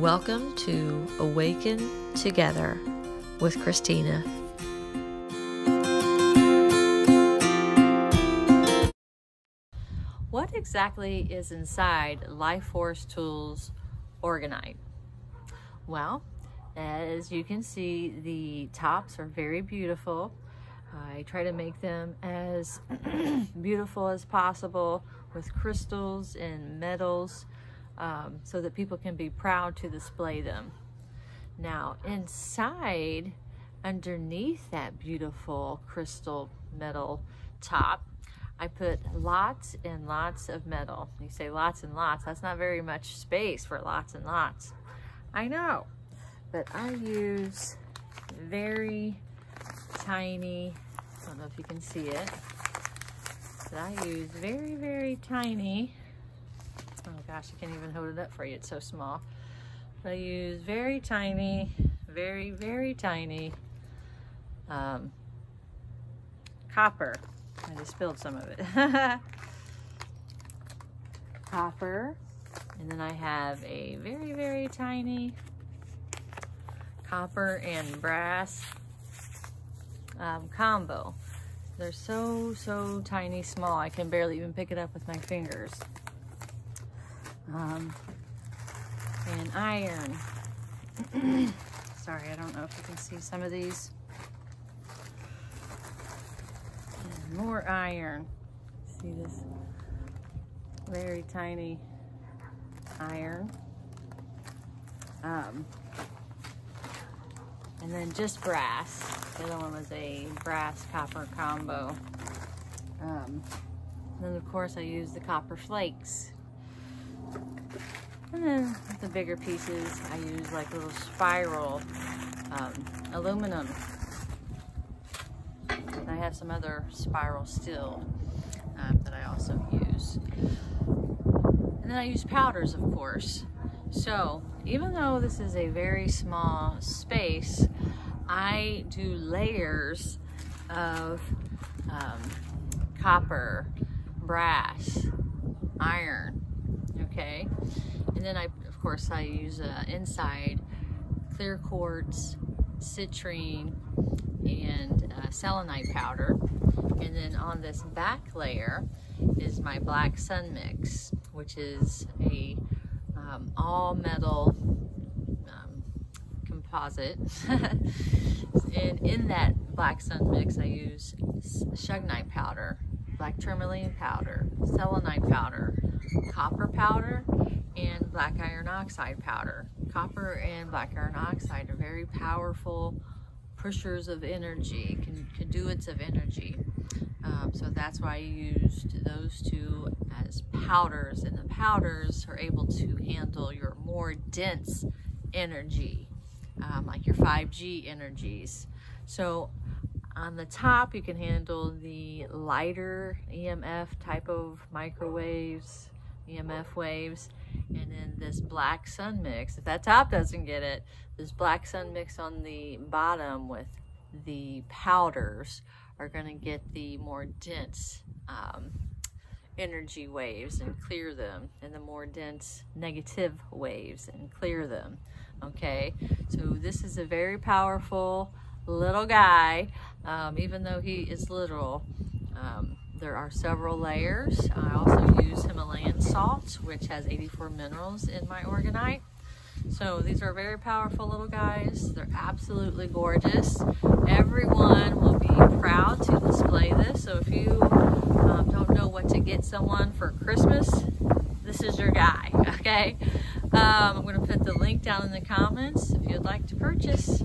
Welcome to Awaken Together with Christina. What exactly is inside Life Force Tools Orgonite? Well, as you can see, the tops are very beautiful. I try to make them as beautiful as possible with crystals and metals um, so that people can be proud to display them. Now inside, underneath that beautiful crystal metal top, I put lots and lots of metal. You say lots and lots, that's not very much space for lots and lots. I know, but I use very tiny, I don't know if you can see it, but I use very, very tiny Oh gosh, I can't even hold it up for you. It's so small. I use very tiny, very, very tiny um, copper. I just spilled some of it. copper. And then I have a very, very tiny copper and brass um, combo. They're so, so tiny small. I can barely even pick it up with my fingers um, and iron. Sorry, I don't know if you can see some of these. And more iron. See this very tiny iron. Um, and then just brass. The other one was a brass copper combo. Um, and then of course I use the copper flakes and then the bigger pieces, I use like little spiral um, aluminum. And I have some other spiral steel um, that I also use. And then I use powders, of course. So even though this is a very small space, I do layers of um, copper, brass, okay? And then I, of course, I use uh, inside clear quartz, citrine, and uh, selenite powder. And then on this back layer is my black sun mix, which is a um, all metal um, composite. and in that black sun mix, I use shungite powder, black tourmaline powder, selenite powder, copper powder, and black iron oxide powder. Copper and black iron oxide are very powerful pushers of energy, conduits of energy. Um, so that's why I used those two as powders and the powders are able to handle your more dense energy, um, like your 5G energies. So on the top, you can handle the lighter EMF type of microwaves, EMF waves, and then this black sun mix. If that top doesn't get it, this black sun mix on the bottom with the powders are going to get the more dense um, energy waves and clear them, and the more dense negative waves and clear them. Okay, so this is a very powerful little guy, um, even though he is little. Um, there are several layers. I also use Himalayan salt, which has 84 minerals in my orgonite. So these are very powerful little guys. They're absolutely gorgeous. Everyone will be proud to display this. So if you um, don't know what to get someone for Christmas, this is your guy, okay? Um, I'm going to put the link down in the comments if you'd like to purchase.